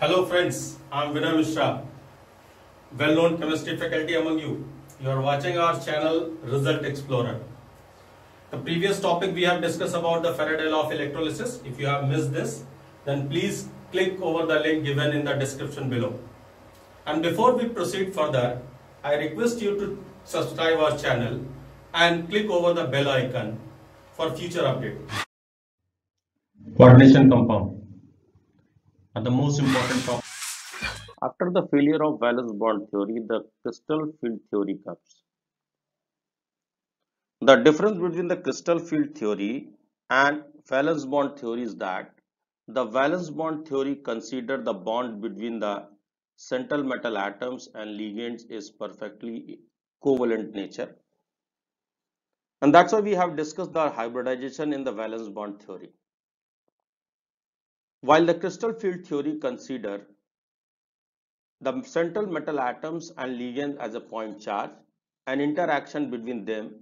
Hello friends, I am Vinay Misra, well-known chemistry faculty among you. You are watching our channel Resultxplorer. The previous topic we have discussed about the Faraday law of electrolysis. If you have missed this, then please click over the link given in the description below. And before we proceed further, I request you to subscribe our channel and click over the bell icon for future update. Coordination compound are the most important topic. After the failure of valence bond theory, the crystal field theory comes. The difference between the crystal field theory and valence bond theory is that the valence bond theory consider the bond between the central metal atoms and ligands is perfectly covalent nature. And that's why we have discussed the hybridization in the valence bond theory. While the crystal field theory consider the central metal atoms and ligands as a point charge, an interaction between them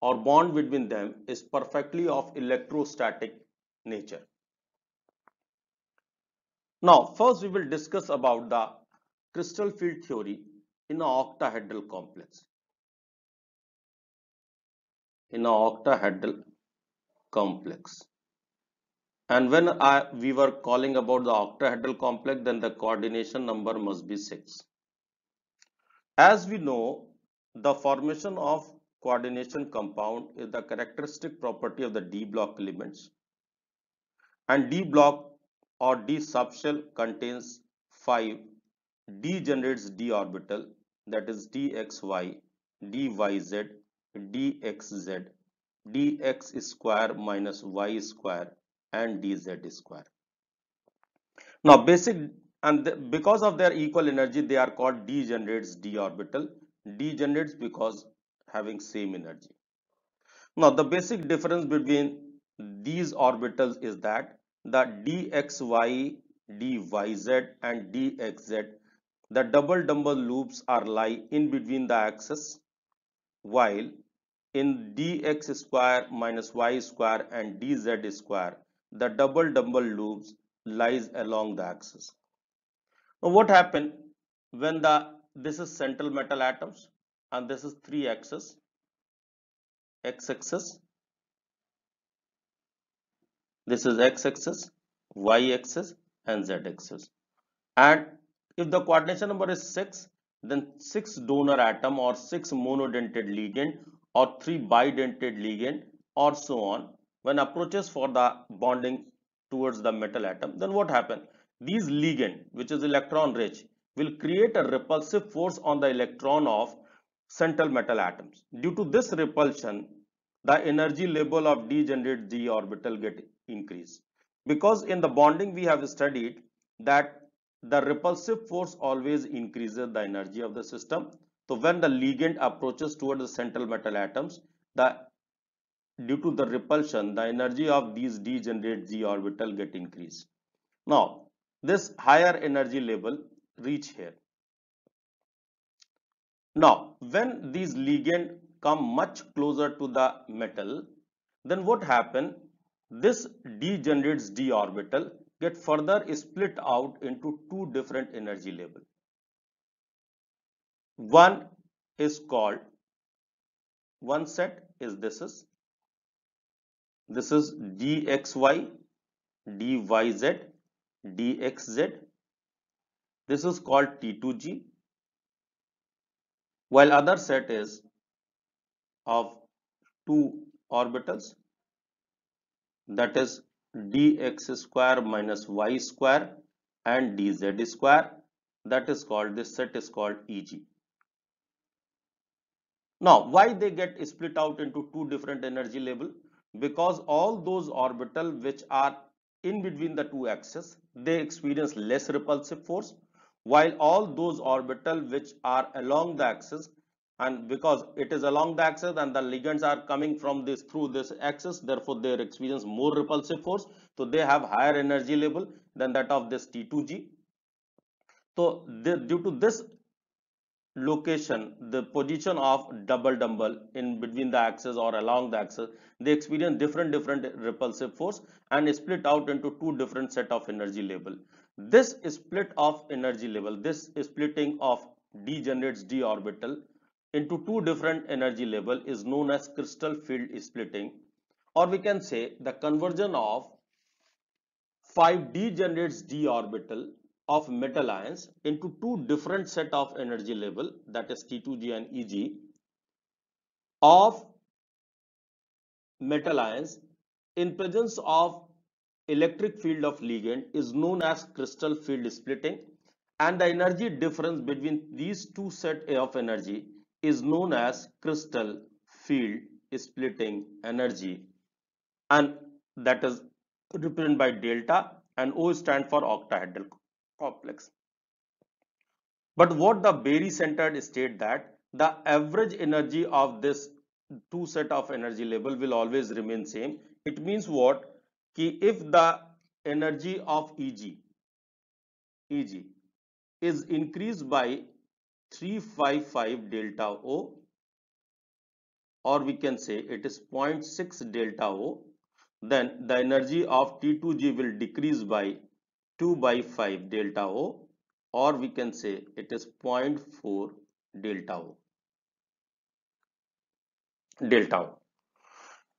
or bond between them is perfectly of electrostatic nature. Now, first we will discuss about the crystal field theory in an octahedral complex. In an octahedral complex. And when I, we were calling about the octahedral complex, then the coordination number must be 6. As we know, the formation of coordination compound is the characteristic property of the D block elements. And D block or D subshell contains 5. degenerates D orbital that is dxy, dyz, dxz, dx square minus y square and dz square. Now basic and the, because of their equal energy they are called degenerates d orbital. degenerates because having same energy. Now the basic difference between these orbitals is that the dxy, dyz and dxz the double double loops are lie in between the axis while in dx square minus y square and dz square the double double loops lies along the axis. Now what happened when the this is central metal atoms and this is three axis x axis this is x axis y axis and z axis and if the coordination number is 6 then 6 donor atom or 6 monodentate ligand or 3 bidentate ligand or so on when approaches for the bonding towards the metal atom then what happen? These ligand which is electron rich will create a repulsive force on the electron of central metal atoms. Due to this repulsion the energy level of degenerate generate d orbital get increased. Because in the bonding we have studied that the repulsive force always increases the energy of the system. So when the ligand approaches towards the central metal atoms the due to the repulsion the energy of these degenerate z orbital get increased. Now this higher energy level reach here. Now when these ligand come much closer to the metal then what happen? This degenerates d orbital get further split out into two different energy level. One is called one set is this is this is dxy, dyz, dxz. This is called T2g. While other set is of two orbitals that is dx square minus y square and dz square that is called this set is called EG. Now why they get split out into two different energy level? Because all those orbital which are in between the two axes they experience less repulsive force while all those orbital which are along the axis and because it is along the axis and the ligands are coming from this through this axis therefore they experience more repulsive force so they have higher energy level than that of this T2G so due to this location, the position of double dumbbell in between the axis or along the axis, they experience different different repulsive force and split out into two different set of energy level. This split of energy level, this splitting of degenerates d orbital into two different energy level is known as crystal field splitting or we can say the conversion of 5d generates d orbital of metal ions into two different set of energy level that is T2G and EG of metal ions in presence of electric field of ligand is known as crystal field splitting and the energy difference between these two set of energy is known as crystal field splitting energy and that is represented by delta and O stand for octahedral complex. But what the barycentered state that the average energy of this two set of energy level will always remain same. It means what? Ki if the energy of Eg, Eg is increased by 355 delta O or we can say it is 0.6 delta O then the energy of T2G will decrease by 2 by 5 delta O or we can say it is 0.4 delta O. Delta O.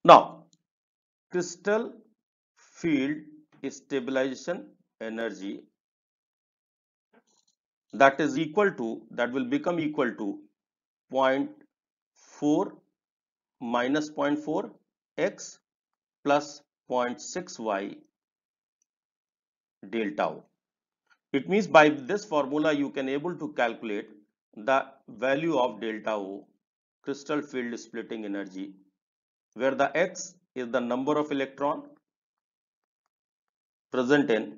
Now, crystal field stabilization energy that is equal to that will become equal to 0.4 minus 0.4 x plus 0.6 y delta O. It means by this formula you can able to calculate the value of delta O crystal field splitting energy where the x is the number of electron present in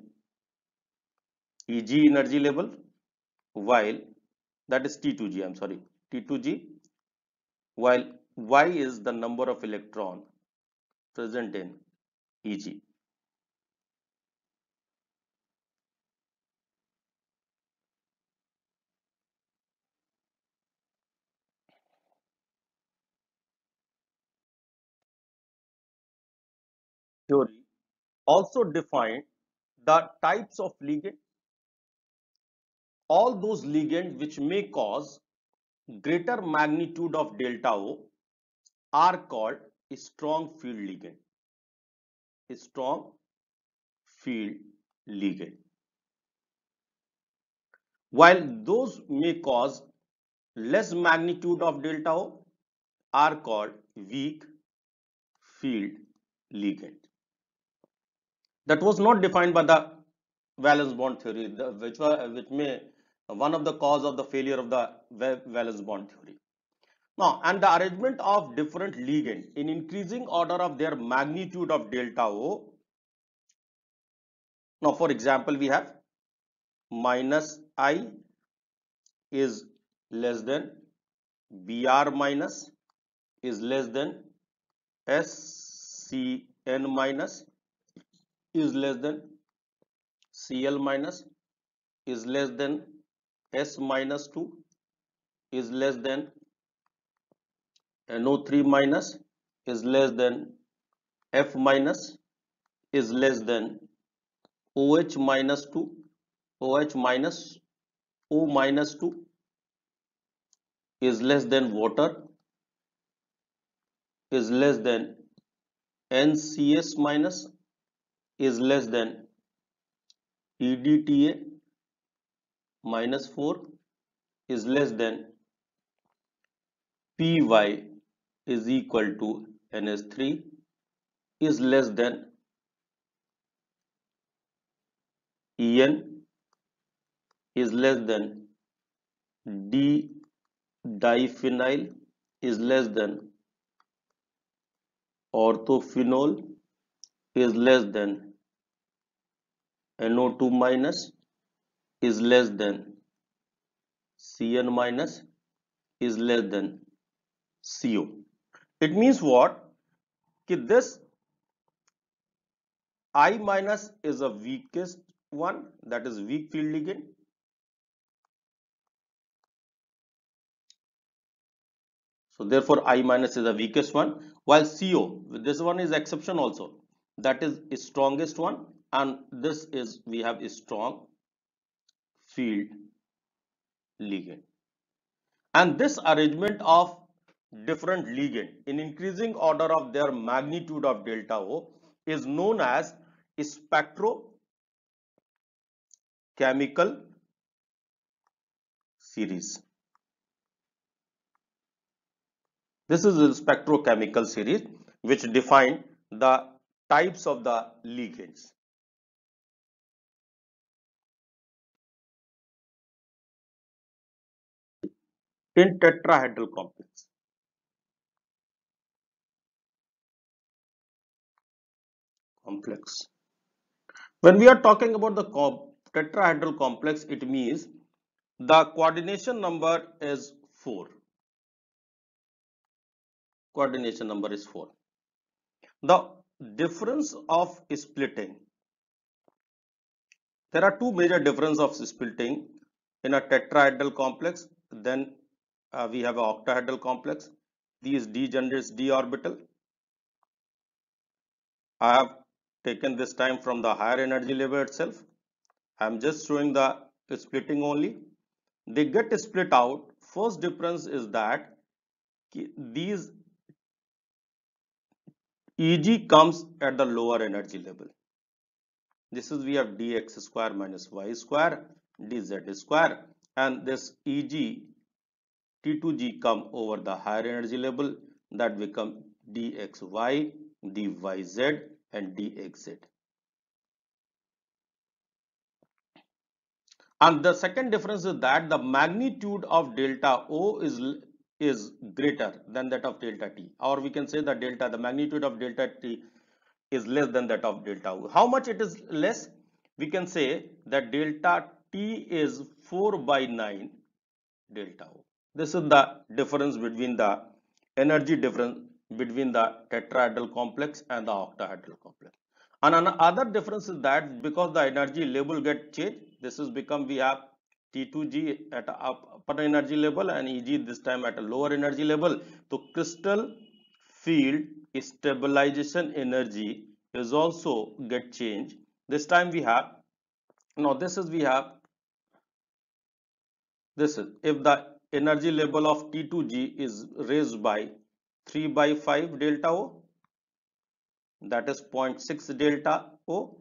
Eg energy level while that is T2G I'm sorry T2G while Y is the number of electron present in Eg. Theory also define the types of ligand. All those ligand which may cause greater magnitude of delta O are called strong field ligand. Strong field ligand. While those may cause less magnitude of delta O are called weak field ligand that was not defined by the valence bond theory the, which was which may one of the cause of the failure of the valence bond theory. Now and the arrangement of different ligand in increasing order of their magnitude of delta o. Now for example we have minus i is less than br minus is less than scn minus is less than Cl minus is less than S minus 2 is less than NO3 minus is less than F minus is less than OH minus 2 OH minus O minus 2 is less than water is less than NCS minus is less than EDTA minus 4 is less than PY is equal to NS3 is less than EN is less than D diphenyl is less than orthophenol is less than NO2 minus is less than Cn minus is less than CO. It means what? Ki this I minus is a weakest one that is weak field ligand So therefore I minus is the weakest one while CO this one is exception also that is strongest one and this is we have a strong field ligand and this arrangement of different ligand in increasing order of their magnitude of delta O is known as spectrochemical series. This is a spectrochemical series which define the types of the ligands. in tetrahedral complex. Complex. When we are talking about the tetrahedral complex, it means the coordination number is 4. Coordination number is 4. The difference of splitting. There are two major difference of splitting in a tetrahedral complex. Then uh, we have octahedral complex. These degenerates d orbital. I have taken this time from the higher energy level itself. I am just showing the splitting only. They get split out. First difference is that these Eg comes at the lower energy level. This is we have dx square minus y square dz square and this Eg T2G come over the higher energy level that become dxy, dyz and dxz. And the second difference is that the magnitude of delta O is is greater than that of delta T or we can say the delta the magnitude of delta T is less than that of delta O. How much it is less? We can say that delta T is 4 by 9 delta O. This is the difference between the energy difference between the tetrahedral complex and the octahedral complex. And another difference is that because the energy level get changed, this is become we have T2G at upper energy level and EG this time at a lower energy level. So crystal field stabilization energy is also get changed. This time we have now this is we have this is if the energy level of T2G is raised by 3 by 5 delta O that is 0.6 delta O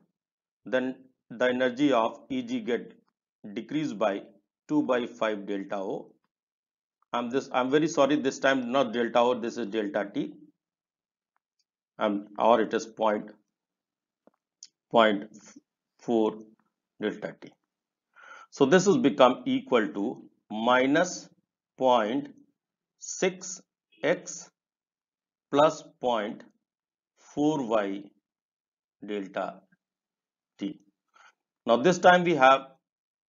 then the energy of EG get decreased by 2 by 5 delta O. I'm this I'm very sorry this time not delta O this is delta T. Um, or it is point, point 4 delta T. So this has become equal to minus 0.6x plus 0.4y delta t. Now this time we have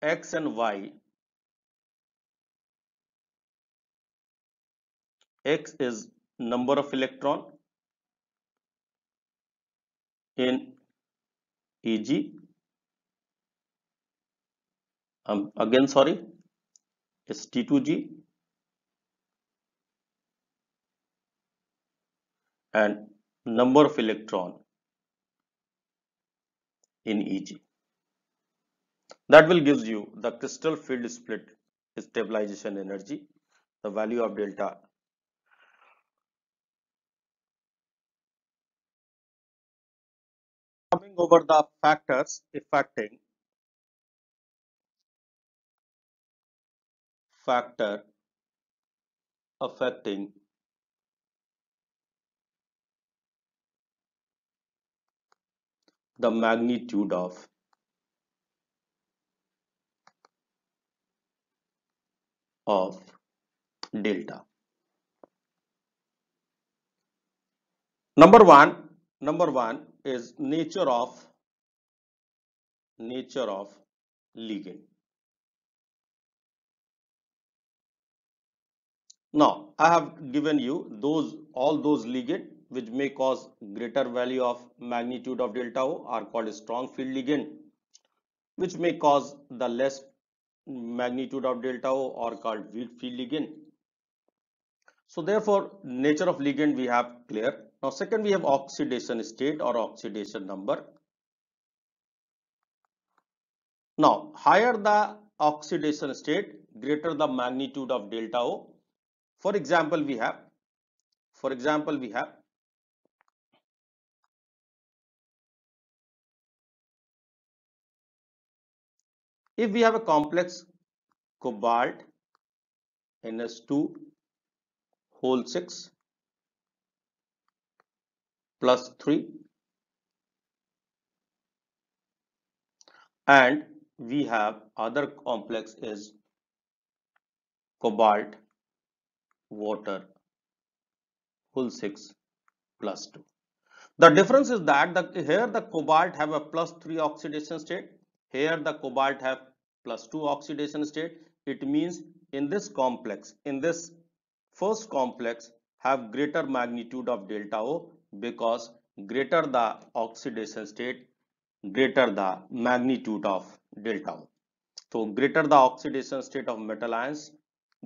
x and y. x is number of electron in Eg. Um, again sorry is T2G and number of electron in Eg. That will gives you the crystal field split stabilization energy, the value of delta. Coming over the factors affecting factor affecting the magnitude of of delta. Number one number one is nature of nature of ligand. Now i have given you those all those ligand which may cause greater value of magnitude of delta O are called strong field ligand which may cause the less magnitude of delta O or called weak field ligand. So therefore, nature of ligand we have clear. Now second we have oxidation state or oxidation number. Now higher the oxidation state, greater the magnitude of delta O. For example, we have, for example, we have if we have a complex cobalt NS2 whole 6 plus 3 and we have other complex is cobalt water whole 6 plus 2 the difference is that the here the cobalt have a plus 3 oxidation state here the cobalt have plus 2 oxidation state it means in this complex in this first complex have greater magnitude of delta O because greater the oxidation state greater the magnitude of delta O. So greater the oxidation state of metal ions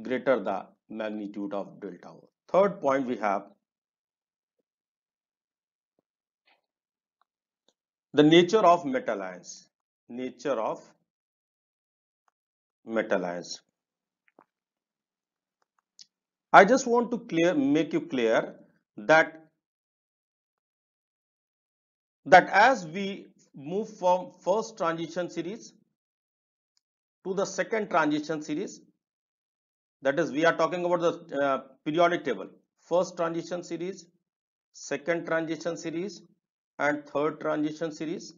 greater the magnitude of delta O. Third point we have the nature of metal ions nature of metal ions I just want to clear make you clear that that as we move from first transition series to the second transition series that is we are talking about the uh, periodic table. First transition series second transition series and third transition series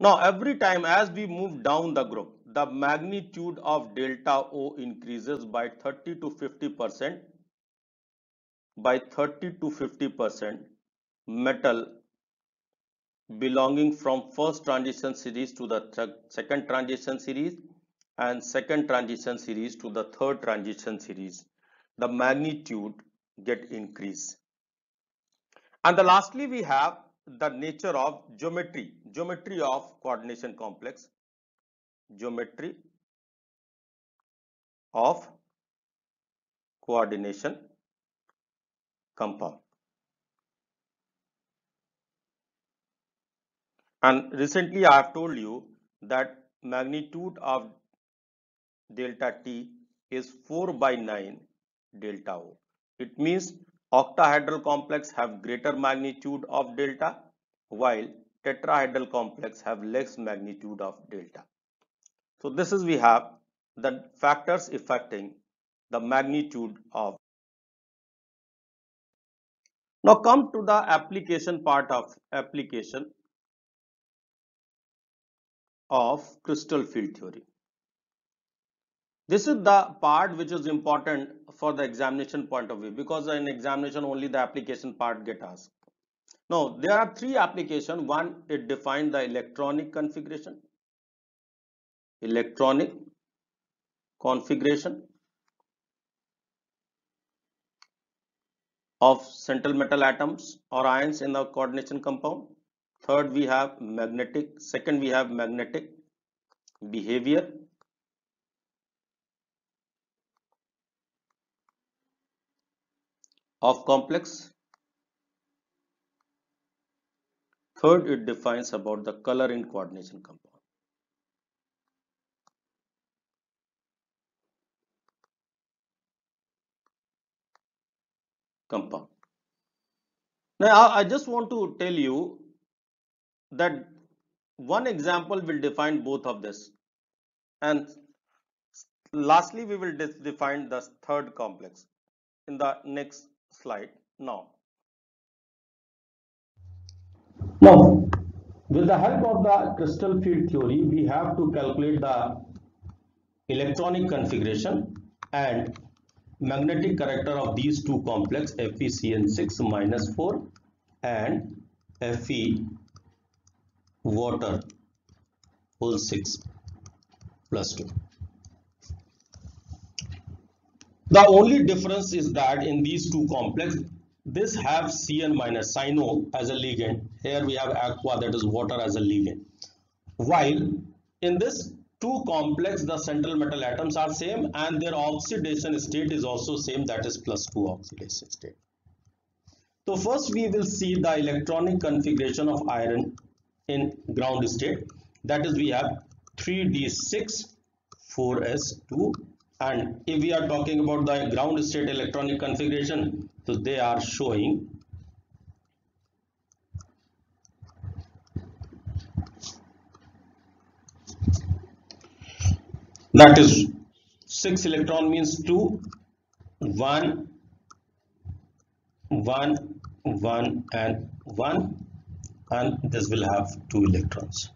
Now every time as we move down the group, the magnitude of delta O increases by 30 to 50 percent. By 30 to 50 percent metal belonging from first transition series to the second transition series and second transition series to the third transition series the magnitude get increase. And the lastly we have the nature of geometry, geometry of coordination complex, geometry of coordination compound. And recently I have told you that magnitude of delta T is 4 by 9 delta O. It means Octahedral complex have greater magnitude of delta while tetrahedral complex have less magnitude of delta. So this is we have the factors affecting the magnitude of. Now come to the application part of application of crystal field theory. This is the part which is important for the examination point of view because in examination only the application part get asked. Now there are three application. One it define the electronic configuration, electronic configuration of central metal atoms or ions in the coordination compound. Third we have magnetic. Second we have magnetic behavior of complex. Third, it defines about the color in coordination compound. compound. Now, I just want to tell you that one example will define both of this. And lastly, we will define the third complex in the next slide now. Now, with the help of the crystal field theory, we have to calculate the electronic configuration and magnetic character of these two complex FeCN6 minus 4 and Fe water whole 6 plus 2. The only difference is that in these two complex, this have Cn minus cyano as a ligand. Here we have aqua that is water as a ligand. while in this two complex the central metal atoms are same and their oxidation state is also same that is plus 2 oxidation state so first we will see the electronic configuration of iron in ground state that is we have 3d6 4s2 and if we are talking about the ground state electronic configuration so they are showing that is 6 electron means 2 1 1 1 and 1 and this will have 2 electrons.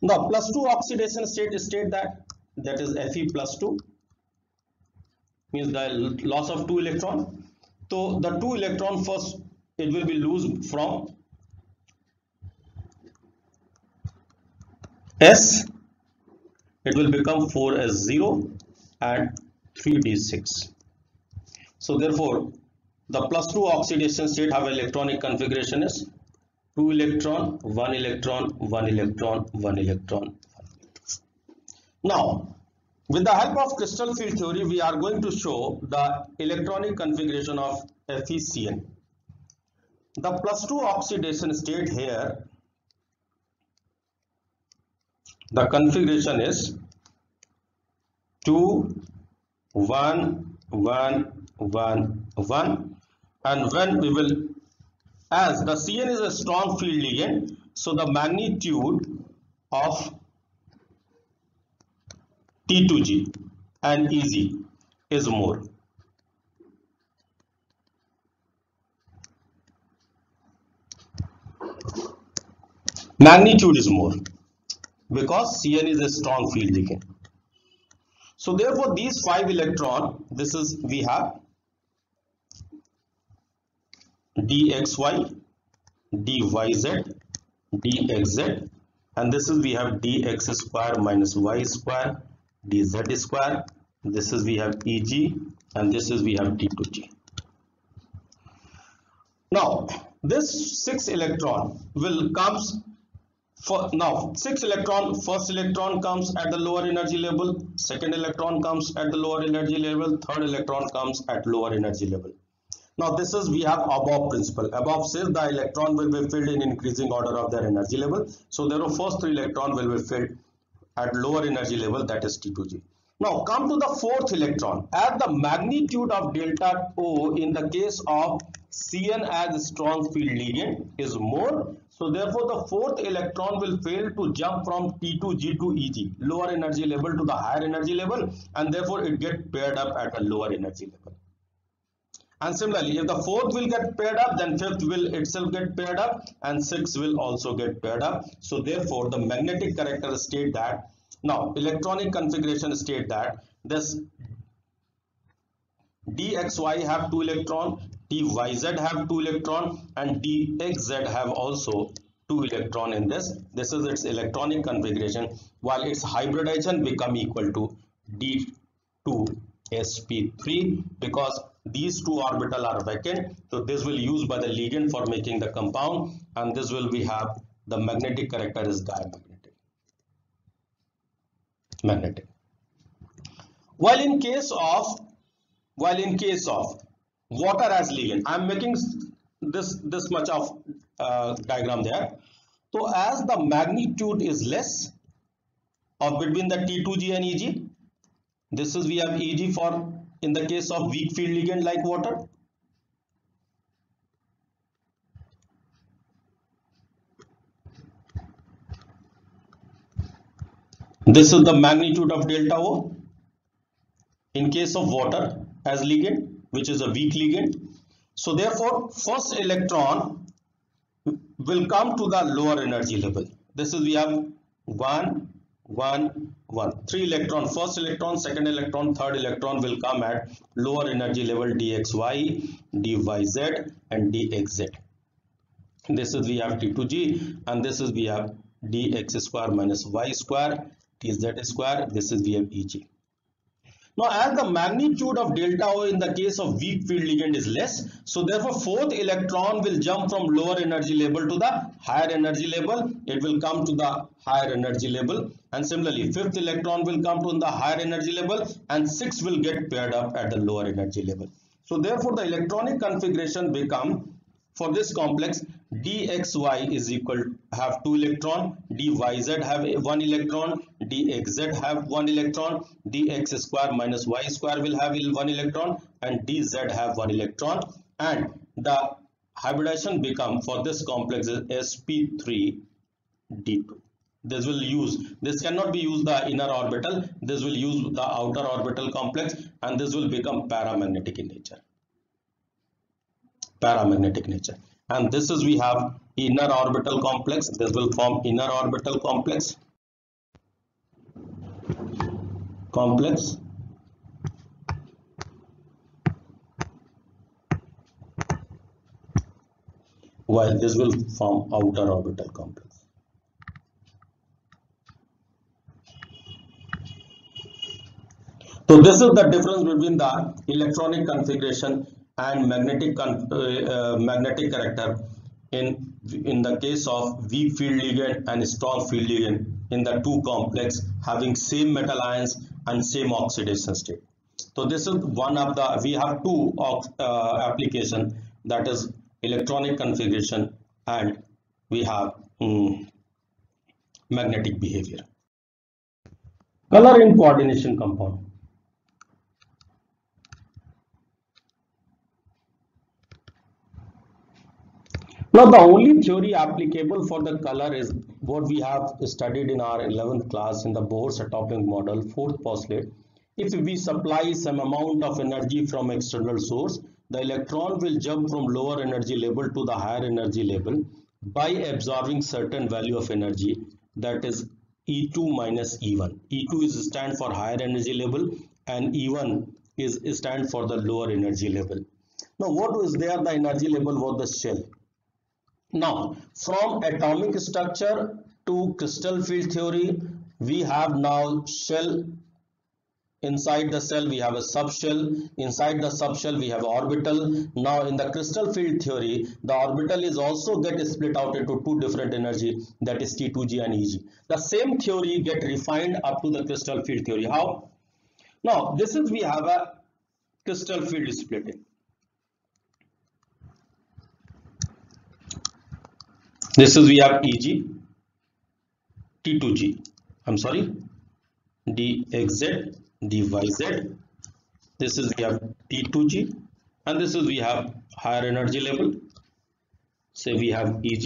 Now plus 2 oxidation state state that that is Fe plus 2 means the loss of 2 electron. So the 2 electron first it will be lose from S. It will become 4 as 0 and 3d6 so therefore the plus 2 oxidation state have electronic configuration is 2 electron 1 electron 1 electron 1 electron now with the help of crystal field theory we are going to show the electronic configuration of FeCN the plus 2 oxidation state here the configuration is 2 1 1 1 1 and when we will as the Cn is a strong field ligand so the magnitude of T2G and Eg is more magnitude is more because Cn is a strong field. So therefore these five electron, this is we have dxy, dyz, dxz and this is we have dx square minus y square, dz square, this is we have eg and this is we have t2g. Now this 6 electron will comes for now six electron first electron comes at the lower energy level second electron comes at the lower energy level third electron comes at lower energy level. Now this is we have Aufbau principle. Aufbau says the electron will be filled in increasing order of their energy level. So therefore first three electron will be filled at lower energy level that is t2g now come to the fourth electron. As the magnitude of delta o in the case of cn as strong field ligand is more. So therefore the fourth electron will fail to jump from T2G to EG, lower energy level to the higher energy level and therefore it get paired up at a lower energy level. And similarly, if the fourth will get paired up, then fifth will itself get paired up and sixth will also get paired up. So therefore the magnetic character state that, now electronic configuration state that this dxy have two electron dyz have two electron and dxz have also two electron in this this is its electronic configuration while its hybridization become equal to d2 sp3 because these two orbital are vacant. So this will use by the ligand for making the compound. And this will we have the magnetic character is diamagnetic. Magnetic. While in case of while in case of water as ligand i'm making this this much of uh, diagram there. So as the magnitude is less of between the t2g and eg this is we have eg for in the case of weak field ligand like water this is the magnitude of delta o in case of water as ligand which is a weak ligand. So therefore first electron will come to the lower energy level. This is we have 1, 1, 1. 3 electron, first electron, second electron, third electron will come at lower energy level dxy, dyz and dxz. This is we have T2g and this is we have dx square minus y square, dz square, this is we have eg. Now as the magnitude of delta O in the case of weak field ligand is less, so therefore fourth electron will jump from lower energy level to the higher energy level. It will come to the higher energy level and similarly fifth electron will come to the higher energy level and sixth will get paired up at the lower energy level. So therefore the electronic configuration become for this complex dxy is equal to have two electron dyz have one electron dxz have one electron dx square minus y square will have one electron and dz have one electron. And the hybridization become for this complex is sp3 d2 this will use this cannot be used the inner orbital this will use the outer orbital complex and this will become paramagnetic in nature. Paramagnetic nature and this is we have inner orbital complex. This will form inner orbital complex. Complex. While this will form outer orbital complex. So this is the difference between the electronic configuration and magnetic uh, uh, magnetic character in in the case of weak field ligand and strong field ligand in the two complex having same metal ions and same oxidation state. So this is one of the we have two uh, application that is electronic configuration and we have um, magnetic behavior. Color in coordination compound Now the only theory applicable for the color is what we have studied in our 11th class in the Bohr's atomic model, fourth postulate. If we supply some amount of energy from external source, the electron will jump from lower energy level to the higher energy level by absorbing certain value of energy that is E2 minus E1. E2 is stand for higher energy level and E1 is stand for the lower energy level. Now what is there the energy level was the shell now, from atomic structure to crystal field theory, we have now shell. Inside the cell, we have a subshell. Inside the subshell, we have orbital. Now, in the crystal field theory, the orbital is also get split out into two different energy, that is T2G and EG. The same theory get refined up to the crystal field theory. How? Now, this is we have a crystal field splitting. This is we have eg t2g i'm sorry dxz dyz this is we have t2g and this is we have higher energy level. Say we have eg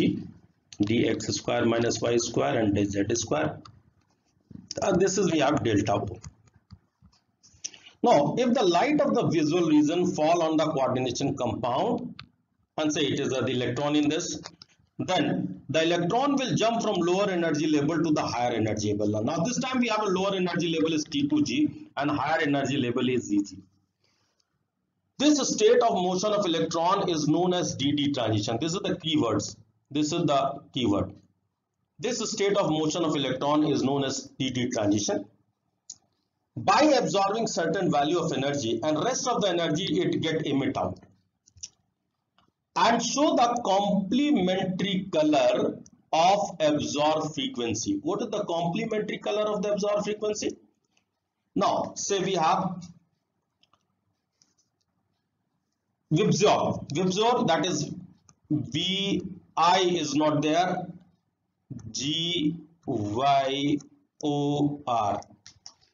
dx square minus y square and z square. And this is we have delta o. Now if the light of the visual region fall on the coordination compound and say it is uh, the electron in this then the electron will jump from lower energy level to the higher energy level. Now this time we have a lower energy level is T2G and higher energy level is ZG. This state of motion of electron is known as DD transition. This is the keywords. This is the keyword. This state of motion of electron is known as DD transition. By absorbing certain value of energy and rest of the energy it get emit out and show the complementary color of absorbed frequency. What is the complementary color of the absorbed frequency? Now, say we have VIBGYOR. VIBGYOR that is VI is not there. G Y O R.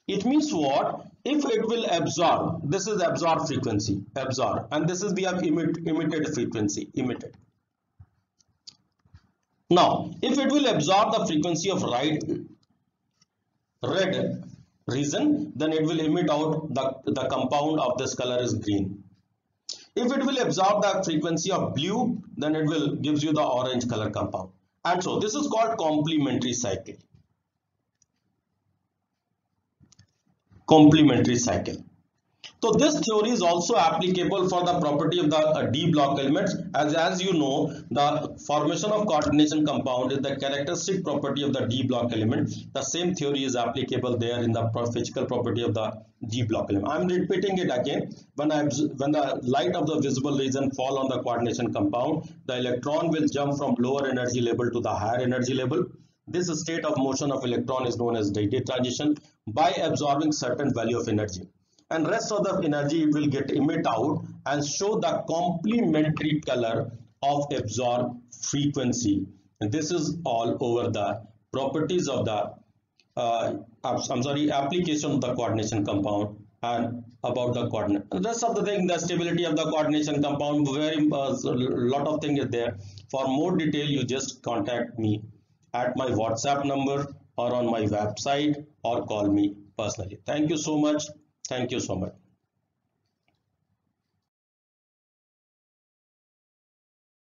It means what? If it will absorb this is absorb frequency absorb and this is we have emit, emitted frequency emitted. Now if it will absorb the frequency of right red region then it will emit out the the compound of this color is green. If it will absorb the frequency of blue then it will gives you the orange color compound. And so this is called complementary cycle complementary cycle. So this theory is also applicable for the property of the uh, D block elements as, as you know the formation of coordination compound is the characteristic property of the D block element. The same theory is applicable there in the physical property of the D block element. I am repeating it again. When I when the light of the visible region fall on the coordination compound, the electron will jump from lower energy level to the higher energy level. This state of motion of electron is known as Dayton transition by absorbing certain value of energy. And rest of the energy will get emit out and show the complementary color of absorb frequency. And this is all over the properties of the uh, I'm sorry application of the coordination compound and about the coordinate. Rest of the thing the stability of the coordination compound very uh, lot of thing is there. For more detail you just contact me at my whatsapp number or on my website or call me personally thank you so much Thank you so much.